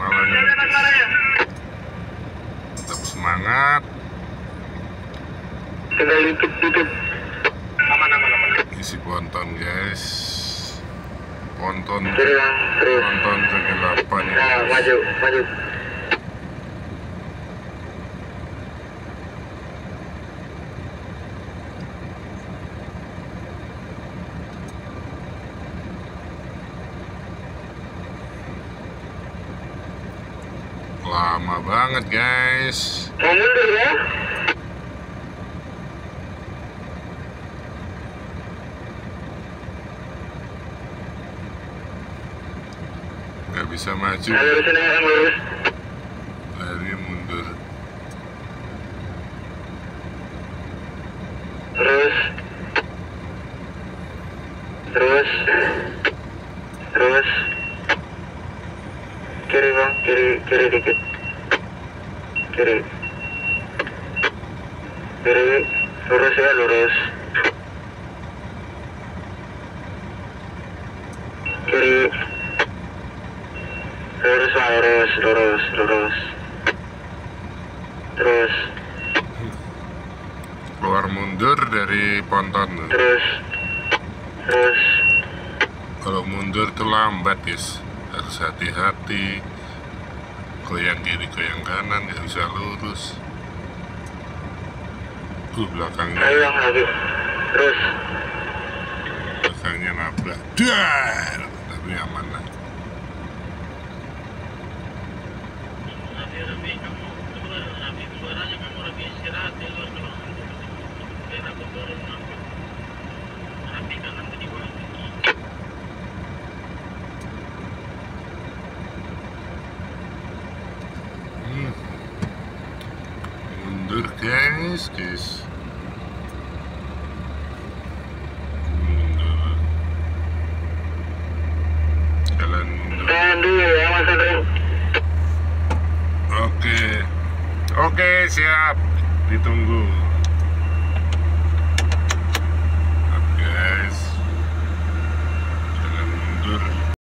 malam tetap semangat. Isi ponton guys. Ponton. Ponton kegelapan ya nah maju maju lama banget guys. Mundur ya nggak bisa maju. Lari mundur. Terus. Terus. Terus kiri kiri dikit kiri. Kiri. Lurus ya lurus. Kiri. Lurus bang lurus lurus lurus. Terus. Keluar mundur dari ponton. Terus. Terus. Kalau mundur tuh lambat guys harus hati-hati goyang kiri goyang kanan nggak bisa lurus. Tuh belakangnya. Ayo yang lagi terus. Belakangnya nabrak. Dar! Tapi aman lah guys mundur jalan Oke, oke siap, ditunggu.